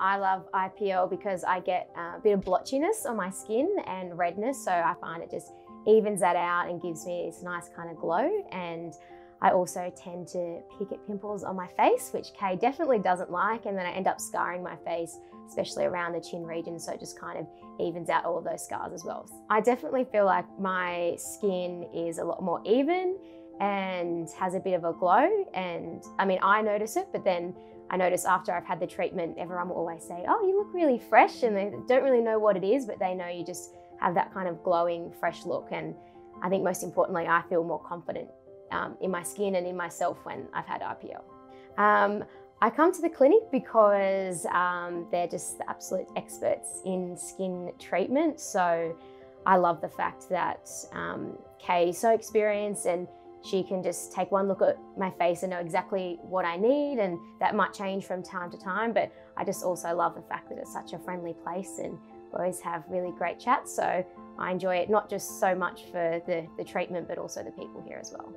I love IPL because I get uh, a bit of blotchiness on my skin and redness, so I find it just evens that out and gives me this nice kind of glow. And I also tend to pick at pimples on my face, which Kay definitely doesn't like, and then I end up scarring my face, especially around the chin region, so it just kind of evens out all of those scars as well. I definitely feel like my skin is a lot more even and has a bit of a glow, and I mean, I notice it, but then I notice after I've had the treatment, everyone will always say, Oh, you look really fresh. And they don't really know what it is, but they know you just have that kind of glowing, fresh look. And I think most importantly, I feel more confident um, in my skin and in myself when I've had IPL. Um, I come to the clinic because um, they're just the absolute experts in skin treatment. So I love the fact that um, Kay is so experienced and she can just take one look at my face and know exactly what I need, and that might change from time to time. But I just also love the fact that it's such a friendly place and we always have really great chats. So I enjoy it not just so much for the, the treatment, but also the people here as well.